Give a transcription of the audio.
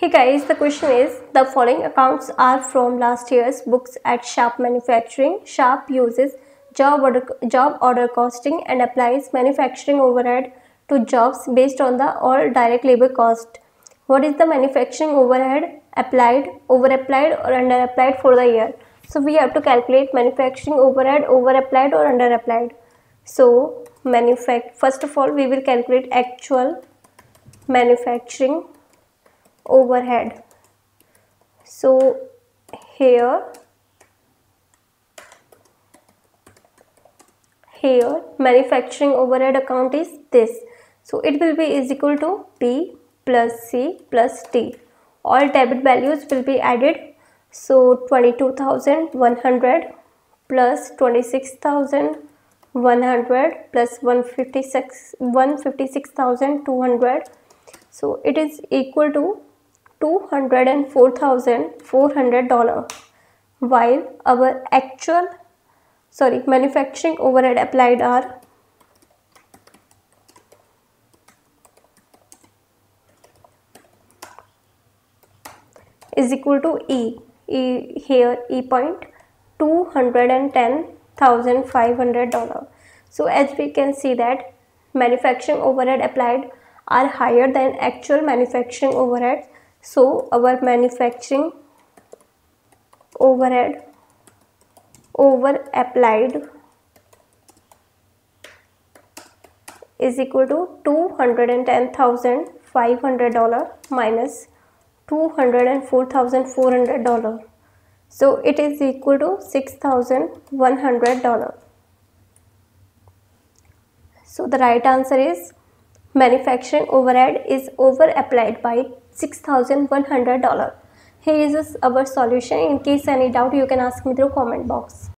Hey guys, the question is the following accounts are from last year's books at Sharp Manufacturing. Sharp uses job order, job order costing and applies manufacturing overhead to jobs based on the all direct labor cost. What is the manufacturing overhead applied, over applied or under applied for the year? So we have to calculate manufacturing overhead over applied or under applied. So manufact first of all we will calculate actual manufacturing overhead. So here here manufacturing overhead account is this. So it will be is equal to p plus c plus t. All debit values will be added. So 22100 plus 26100 plus 156 156200 so it is equal to $204,400 while our actual sorry manufacturing overhead applied are is equal to E, e here E point $210,500 so as we can see that manufacturing overhead applied are higher than actual manufacturing overheads so our manufacturing overhead over applied is equal to $210,500 minus $204,400 so it is equal to $6,100 so the right answer is manufacturing overhead is over applied by $6100 here is our solution. In case any doubt you can ask me through comment box